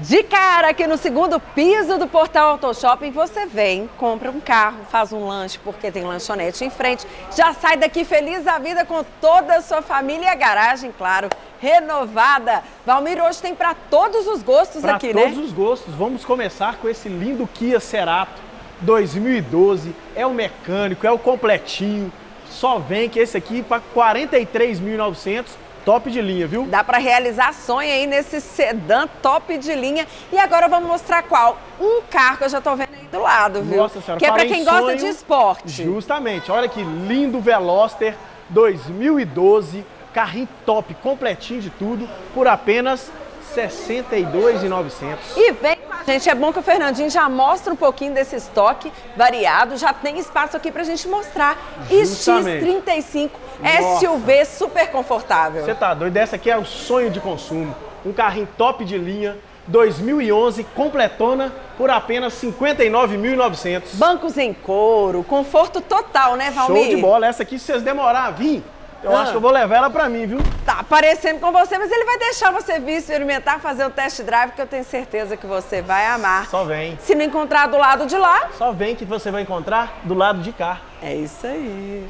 De cara, aqui no segundo piso do Portal Auto Shopping, você vem, compra um carro, faz um lanche, porque tem lanchonete em frente, já sai daqui feliz da vida com toda a sua família e a garagem, claro, renovada. Valmir, hoje tem para todos os gostos pra aqui, né? todos os gostos. Vamos começar com esse lindo Kia Cerato 2012. É o mecânico, é o completinho. Só vem que esse aqui para 43.900 top de linha, viu? Dá para realizar sonho aí nesse sedã top de linha. E agora vamos mostrar qual. Um carro que eu já tô vendo aí do lado, viu? Nossa senhora, que é para quem sonho, gosta de esporte. Justamente. Olha que lindo Veloster 2012, carrinho top, completinho de tudo, por apenas 62,900. E vem com a gente, é bom que o Fernandinho já mostra um pouquinho desse estoque variado, já tem espaço aqui pra gente mostrar. Justamente. X35 Nossa. SUV super confortável. Você tá doido? Essa aqui é o sonho de consumo. Um carrinho top de linha, 2011, completona, por apenas 59.900. Bancos em couro, conforto total, né, Valmir? Show de bola. Essa aqui, se vocês demorar a vir, eu Ah. acho que eu vou levar ela pra mim, viu? Tá aparecendo com você, mas ele vai deixar você vir experimentar, fazer o test drive, que eu tenho certeza que você vai amar. Só vem. Se não encontrar do lado de lá, Só vem que você vai encontrar do lado de cá. é isso aí.